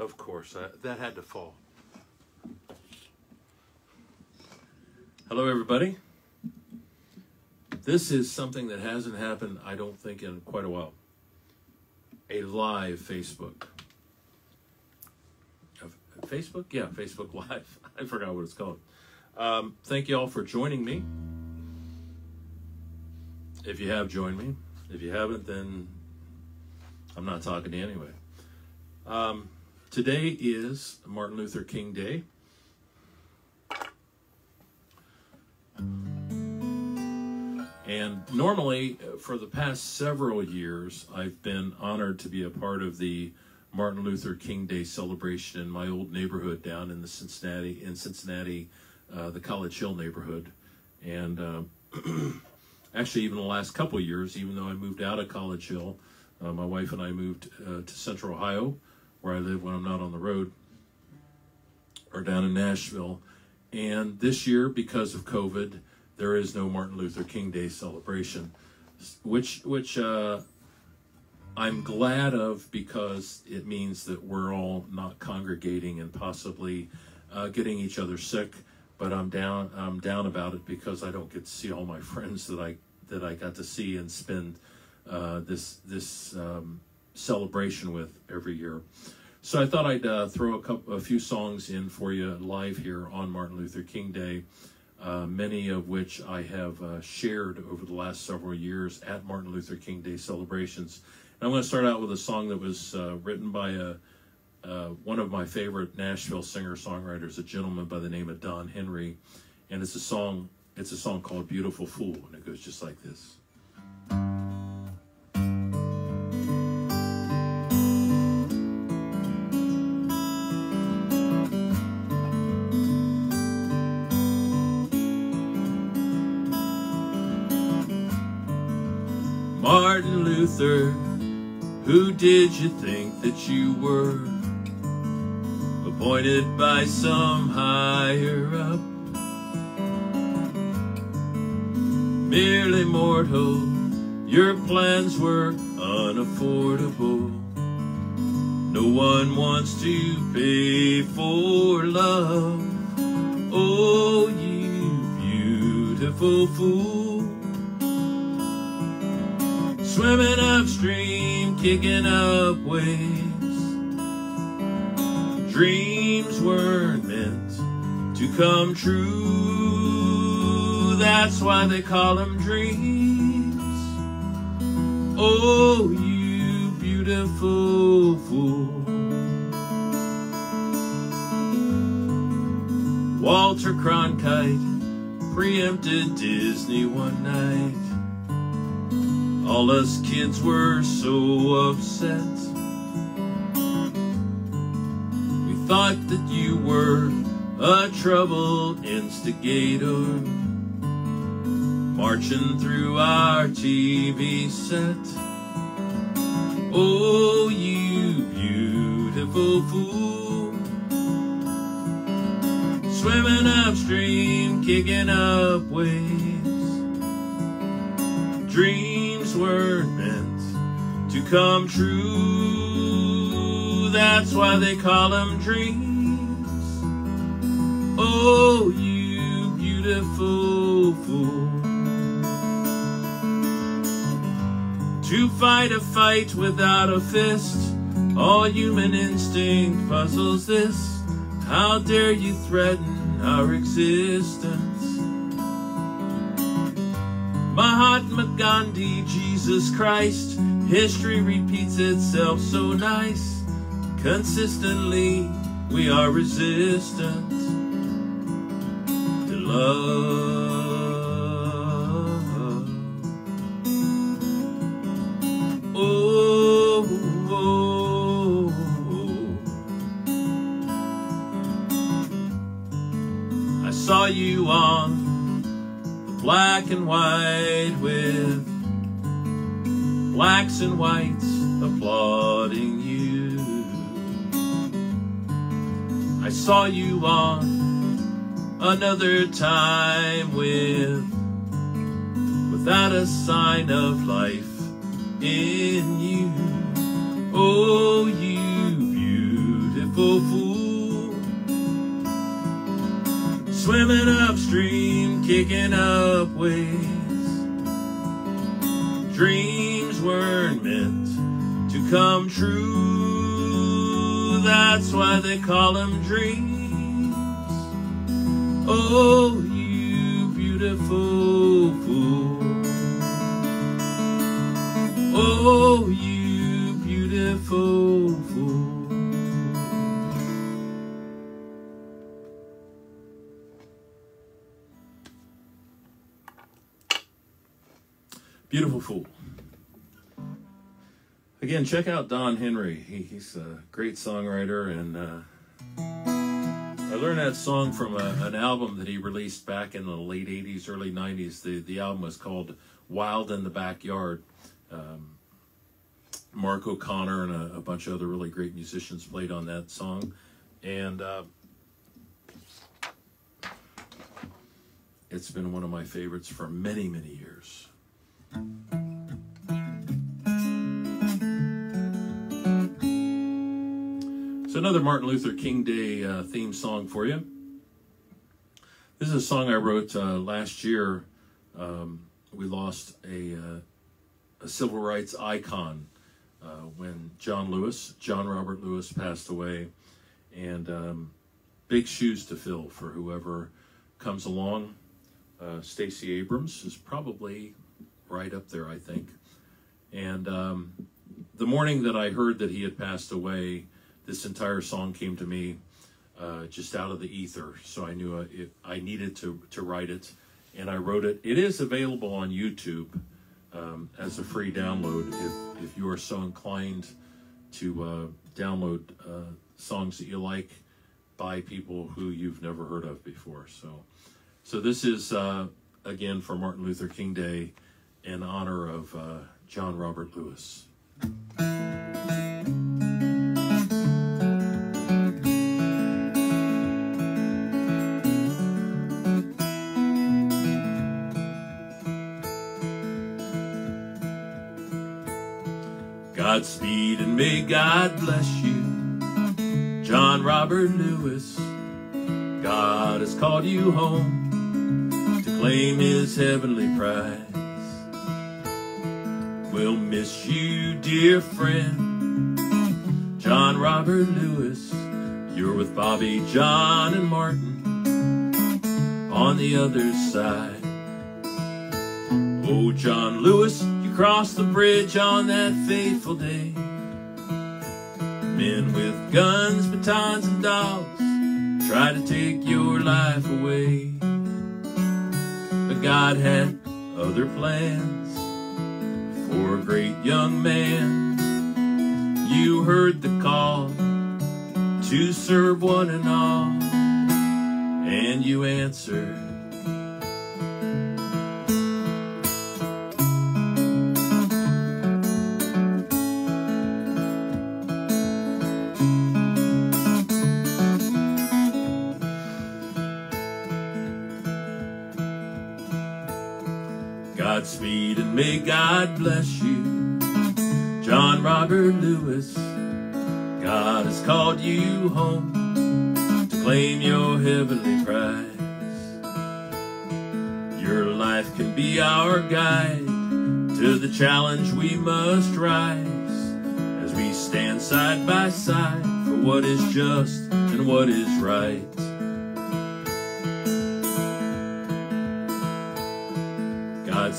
Of course, I, that had to fall. Hello, everybody. This is something that hasn't happened, I don't think, in quite a while. A live Facebook. Uh, Facebook? Yeah, Facebook Live. I forgot what it's called. Um, thank you all for joining me. If you have joined me, if you haven't, then I'm not talking to you anyway. Um, today is Martin Luther King Day. And normally, uh, for the past several years, I've been honored to be a part of the Martin Luther King Day celebration in my old neighborhood down in the Cincinnati, in Cincinnati, uh, the College Hill neighborhood. And uh, actually, even the last couple years, even though I moved out of College Hill, uh, my wife and I moved uh, to Central Ohio, where I live when I'm not on the road, or down in Nashville. And this year, because of COVID, there is no Martin Luther King Day celebration, which which uh, I'm glad of because it means that we're all not congregating and possibly uh, getting each other sick. But I'm down I'm down about it because I don't get to see all my friends that I that I got to see and spend uh, this this um, celebration with every year. So I thought I'd uh, throw a couple a few songs in for you live here on Martin Luther King Day uh, many of which I have uh, shared over the last several years at Martin Luther King Day celebrations. And I'm going to start out with a song that was uh, written by a, uh, one of my favorite Nashville singer-songwriters, a gentleman by the name of Don Henry, and it's a song. It's a song called "Beautiful Fool," and it goes just like this. Luther, who did you think that you were? Appointed by some higher up. Merely mortal, your plans were unaffordable. No one wants to pay for love. Oh, you beautiful fool. Swimming upstream, kicking up waves. Dreams weren't meant to come true. That's why they call them dreams. Oh, you beautiful fool. Walter Cronkite preempted Disney one night. All us kids were so upset. We thought that you were a troubled instigator, marching through our TV set. Oh, you beautiful fool, swimming upstream, kicking up waves. Dreams weren't meant to come true. That's why they call them dreams. Oh, you beautiful fool. To fight a fight without a fist, all human instinct puzzles this. How dare you threaten our existence? Mahatma Gandhi, Jesus Christ, history repeats itself so nice. Consistently, we are resistant to love. Oh, oh, oh. I saw you on the black and white blacks and whites applauding you. I saw you on another time with without a sign of life in you. Oh, you beautiful fool. Swimming upstream, kicking up waves. Weren't meant to come true. That's why they call them dreams. Oh, you beautiful fool. Oh, you beautiful fool. Beautiful Fool. Again, check out Don Henry. He, he's a great songwriter, and uh, I learned that song from a, an album that he released back in the late 80s, early 90s. The, the album was called Wild in the Backyard. Um, Mark O'Connor and a, a, bunch of other really great musicians played on that song. And uh, it's been one of my favorites for many, many years. So another Martin Luther King Day uh, theme song for you. This is a song I wrote uh, last year. Um, we lost a, uh, a civil rights icon uh, when John Lewis, John Robert Lewis, passed away, and um, big shoes to fill for whoever comes along. Uh, Stacey Abrams is probably right up there, I think. And um, the morning that I heard that he had passed away, this entire song came to me uh, just out of the ether. So I knew it, I needed to, to write it, and I wrote it. It is available on YouTube um, as a free download if, if you are so inclined to uh, download uh, songs that you like by people who you've never heard of before. So, so this is uh, again for Martin Luther King Day in honor of uh, John Robert Lewis. Godspeed and may God bless you, John Robert Lewis. God has called you home to claim his heavenly prize. We'll miss you, dear friend, John Robert Lewis. You're with Bobby, John, and Martin on the other side. Oh, John Lewis, crossed the bridge on that fateful day. Men with guns, batons, and dogs tried to take your life away. But God had other plans for a great young man. You heard the call to serve one and all, and you answered. Godspeed and may God bless you. John Robert Lewis, God has called you home to claim your heavenly prize. Your life can be our guide to the challenge we must rise as we stand side by side for what is just and what is right.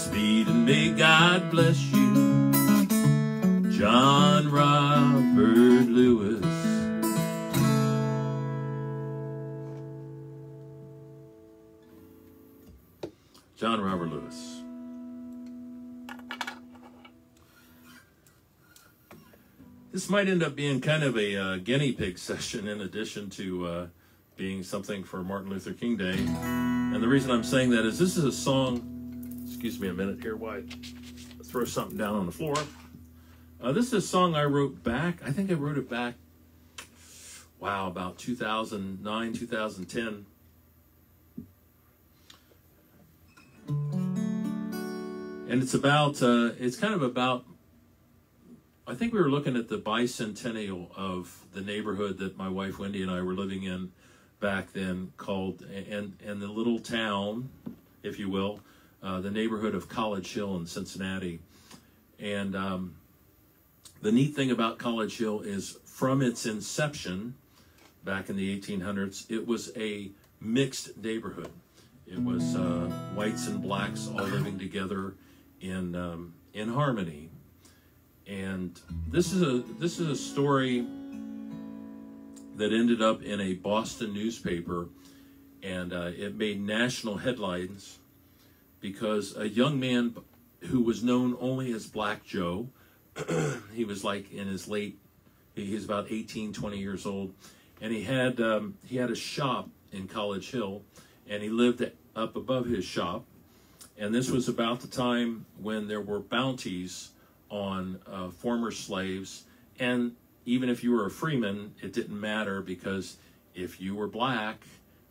Godspeed and may God bless you, John Robert Lewis. John Robert Lewis. This might end up being kind of a uh, guinea pig session in addition to uh, being something for Martin Luther King Day. And the reason I'm saying that is this is a song excuse me a minute here I throw something down on the floor. Uh, this is a song I wrote back. I think I wrote it back, wow, about 2009, 2010. And it's about, uh, it's kind of about I think we were looking at the bicentennial of the neighborhood that my wife Wendy and I were living in back then, called and and the little town, if you will, uh, the neighborhood of College Hill in Cincinnati. And um, the neat thing about College Hill is from its inception back in the 1800s, it was a mixed neighborhood. It was uh, whites and blacks all living together in um, in harmony. And this is a this is a story that ended up in a Boston newspaper, and uh, it made national headlines because a young man who was known only as Black Joe, he was like in his late, he was about 18, 20 years old, and he had um, he had a shop in College Hill, and he lived up above his shop, and this was about the time when there were bounties on uh, former slaves, and even if you were a freeman, it didn't matter because if you were black,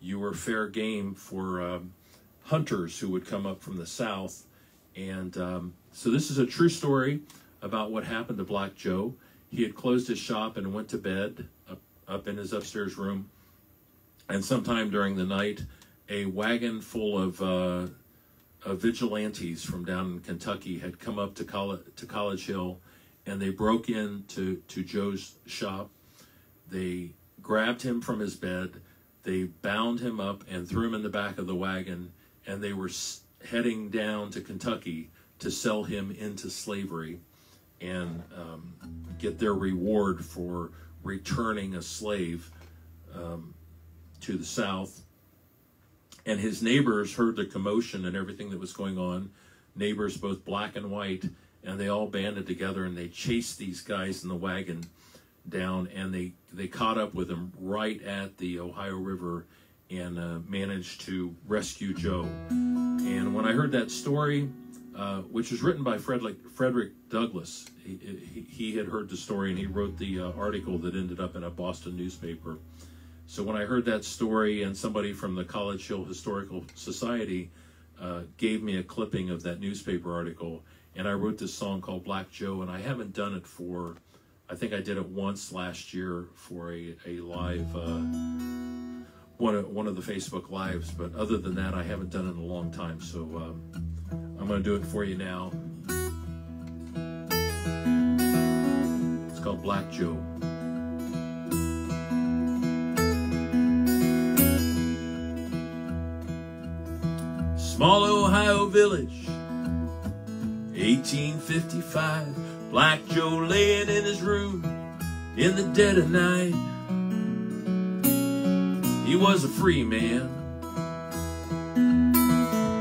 you were fair game for um, hunters who would come up from the south. And um, so this is a true story about what happened to Black Joe. He had closed his shop and went to bed up, up in his upstairs room. And sometime during the night, a wagon full of, uh, of vigilantes from down in Kentucky had come up to, College, to College Hill and they broke into to Joe's shop. They grabbed him from his bed. They bound him up and threw him in the back of the wagon, and they were heading down to Kentucky to sell him into slavery and um, get their reward for returning a slave um, to the South. And his neighbors heard the commotion and everything that was going on, neighbors both black and white, and they all banded together and they chased these guys in the wagon down and they they caught up with them right at the Ohio River and uh, managed to rescue Joe. And when I heard that story, uh, which was written by Frederick, Frederick Douglass, he, he, he, had heard the story and he wrote the uh, article that ended up in a Boston newspaper. So when I heard that story and somebody from the College Hill Historical Society uh, gave me a clipping of that newspaper article, and I wrote this song called Black Joe, and I haven't done it for, I think I did it once last year for a, a live, uh, one, of, one of the Facebook lives, but other than that, I haven't done it in a long time, so um, I'm going to do it for you now. It's called Black Joe. Small Ohio village 1855, Black Joe laying in his room in the dead of night. He was a free man,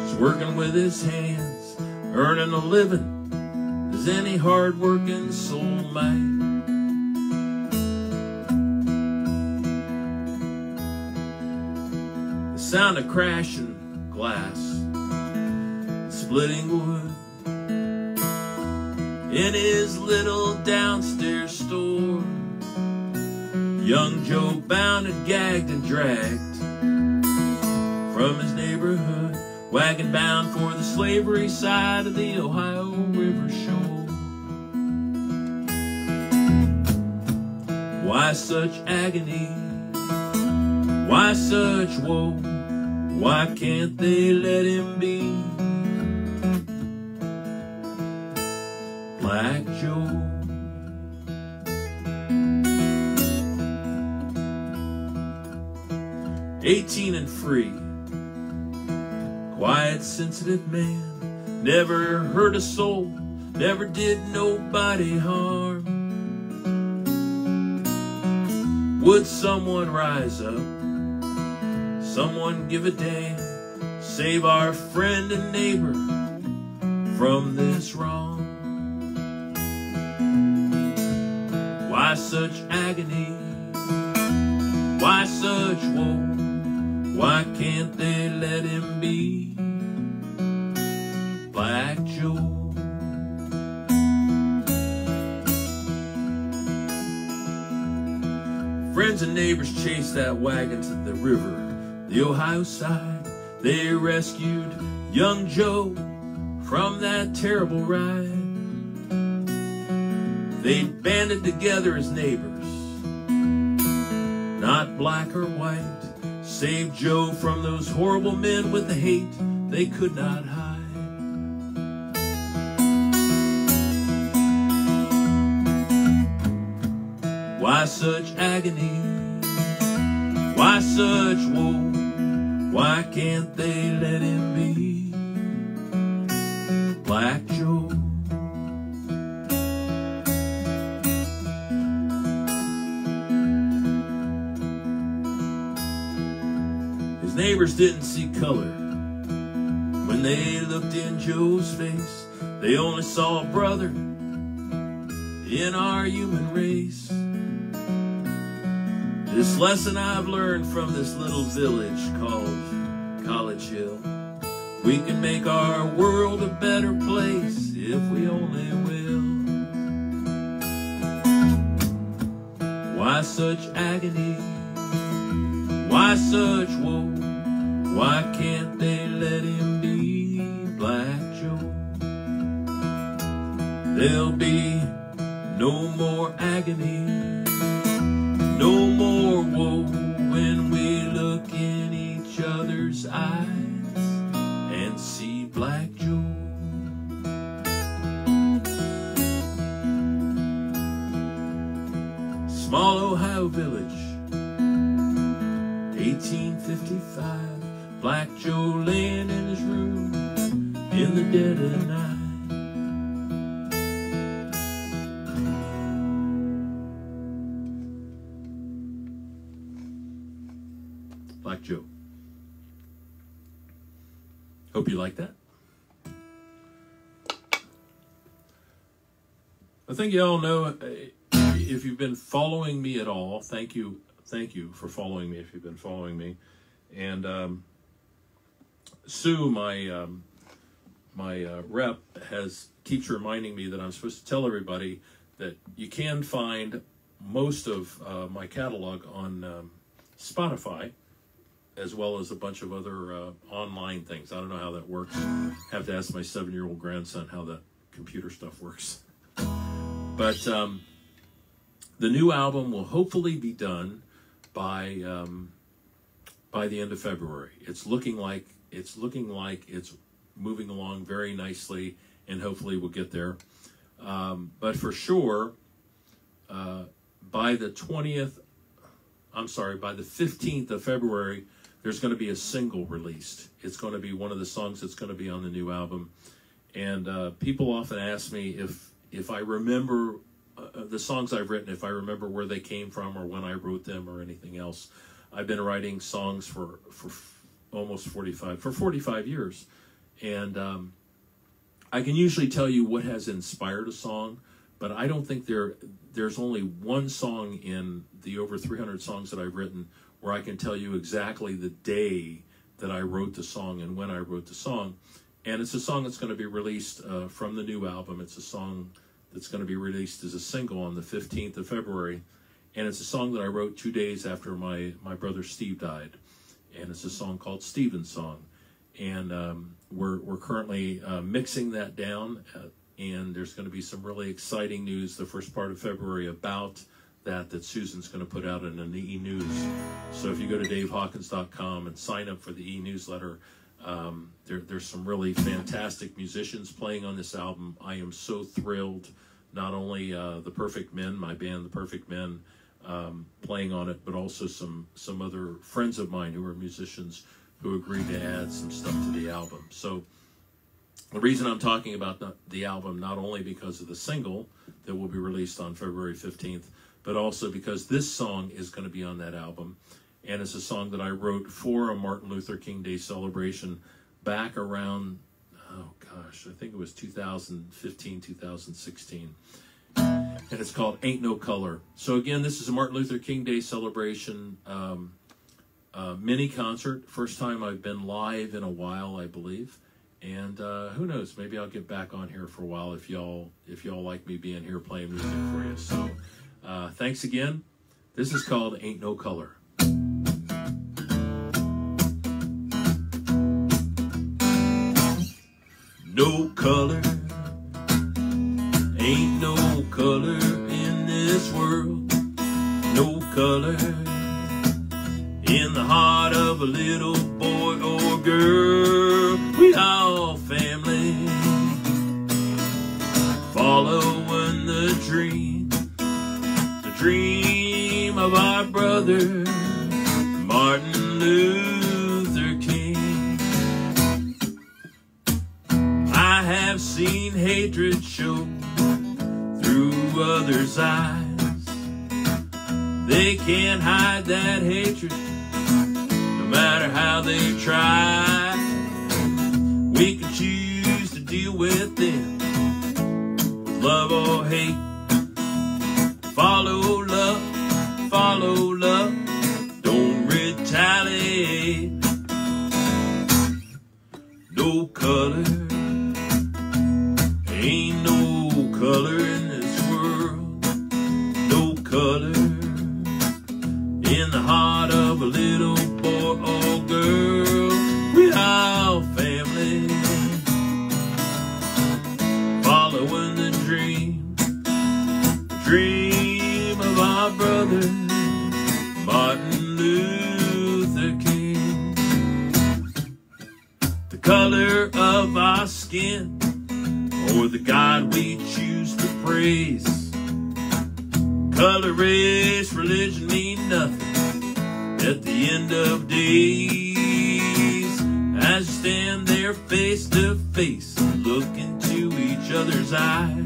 just working with his hands, earning a living as any hard-working soul might. The sound of crashing glass, splitting wood, in his little downstairs. Young Joe bound and gagged and dragged from his neighborhood, wagon bound for the slavery side of the Ohio River shore. Why such agony? Why such woe? Why can't they let him be? Black Joe. Eighteen and free, quiet, sensitive man, never hurt a soul, never did nobody harm. Would someone rise up? Someone give a damn? Save our friend and neighbor from this wrong. Why such agony? Why such woe? Why can't they let him be Black Joe? Friends and neighbors chased that wagon to the river, the Ohio side. They rescued young Joe from that terrible ride. They banded together as neighbors, not black or white. Saved Joe from those horrible men with the hate they could not hide. Why such agony? Why such woe? Why can't they let him be Black neighbors didn't see color when they looked in Joe's face. They only saw a brother in our human race. This lesson I've learned from this little village called College Hill. We can make our world a better place if we only will. Why such agony? Why such woe? Why can't they let him be Black Joe? There'll be no more agony, no more woe when we look in each other's eyes and see Black Joe. Small Ohio village, 1855. Black Joe laying in his room in the dead of night. Black Joe. Hope you like that. I think you all know uh, if you've been following me at all. Thank you, thank you for following me. If you've been following me, and um, Sue, my um, my uh, rep, has keeps reminding me that I'm supposed to tell everybody that you can find most of uh, my catalog on um, Spotify as well as a bunch of other uh, online things. I don't know how that works. have to ask my seven-year-old grandson how that computer stuff works. But um, the new album will hopefully be done by um, by the end of February. It's looking like it's looking like it's moving along very nicely, and hopefully we'll get there. Um, but for sure, uh, by the twentieth, I'm sorry, by the fifteenth of February, there's going to be a single released. It's going to be one of the songs that's going to be on the new album. And uh, people often ask me if if I remember uh, the songs I've written, if I remember where they came from or when I wrote them or anything else. I've been writing songs for for almost 45 for 45 years, and um, I can usually tell you what has inspired a song, but I don't think there there's only one song in the over 300 songs that I've written where I can tell you exactly the day that I wrote the song and when I wrote the song. And it's a song that's going to be released uh, from the new album. It's a song that's going to be released as a single on the 15th of February. And it's a song that I wrote two days after my, my brother Steve died. And it's a song called Steven's Song. And um, we're, we're currently uh, mixing that down. Uh, and there's going to be some really exciting news the first part of February about that that Susan's going to put out in an e-news. So if you go to davehawkins.com and sign up for the e-newsletter, um, there, there's some really fantastic musicians playing on this album. I am so thrilled. Not only uh, the Perfect Men, my band, the Perfect Men, um, playing on it, but also some some other friends of mine who are musicians who agreed to add some stuff to the album. So the reason I'm talking about the, the album not only because of the single that will be released on February 15th, but also because this song is going to be on that album. And it's a song that I wrote for a Martin Luther King Day celebration back around, oh gosh, I think it was 2015, 2016. And it's called Ain't No Color. So, again, this is a Martin Luther King Day celebration um, uh, mini concert. First time I've been live in a while, I believe. And uh, who knows? Maybe I'll get back on here for a while if y'all if y'all like me being here playing music for you. So. Uh, thanks again. This is called Ain't No Color. Ain't no color have seen hatred show through others' eyes. They can't hide that hatred no matter how they try. We can choose to deal with them love or hate. Follow love, follow dream of our brother Martin Luther King. The color of our skin, or the God we choose to praise. Color, race, religion mean nothing at the end of days. As you stand there face to face, look into each other's eyes.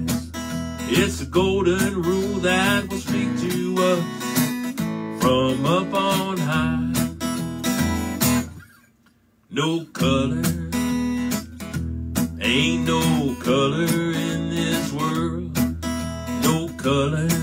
It's a golden rule that will speak to us from up on high. No color, ain't no color in this world. No color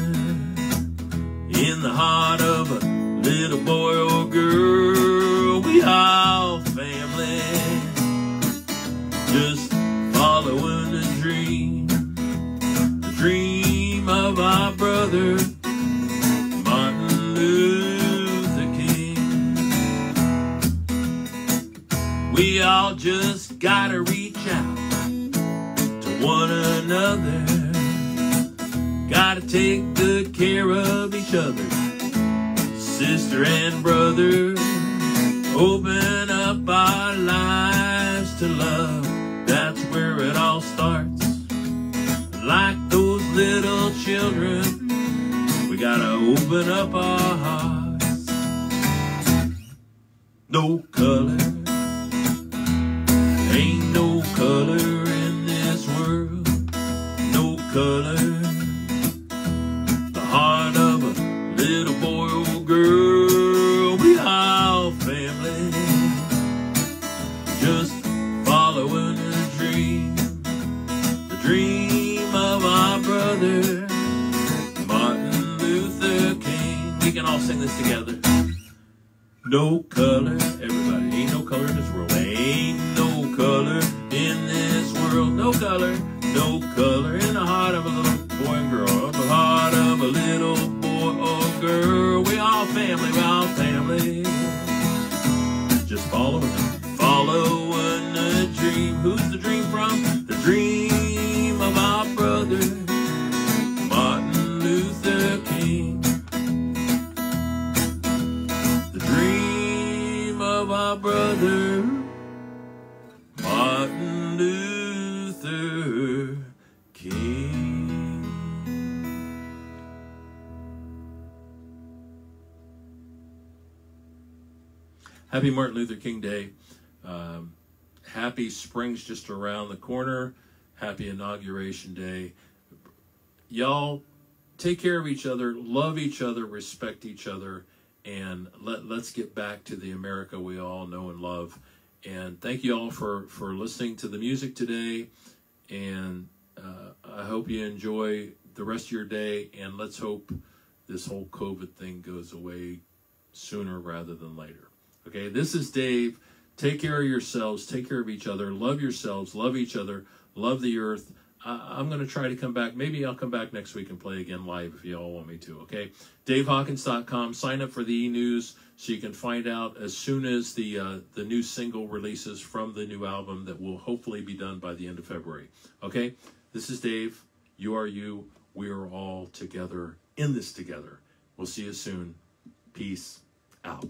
hearts. No color, No color, everybody. Ain't no color in this world. Ain't no color in this world. No color, no color in the heart of a little boy and girl. In The heart of a little boy or girl. We all family, we all family. Just following, following the dream. Who's the Martin Luther King Day. Um, happy spring's just around the corner. Happy Inauguration Day. Y'all take care of each other, love each other, respect each other, and let, let's get back to the America we all know and love. And thank you all for, for listening to the music today. And uh, I hope you enjoy the rest of your day. And let's hope this whole COVID thing goes away sooner rather than later. Okay, this is Dave. Take care of yourselves, take care of each other, love yourselves, love each other, love the earth. I- I'm going to try to come back. Maybe I'll come back next week and play again live if you all want me to. Okay, DaveHawkins.com. Sign up for the e-news so you can find out as soon as the uh, the new single releases from the new album that will hopefully be done by the end of February. Okay, this is Dave. You are you. We are all together in this together. We'll see you soon. Peace out.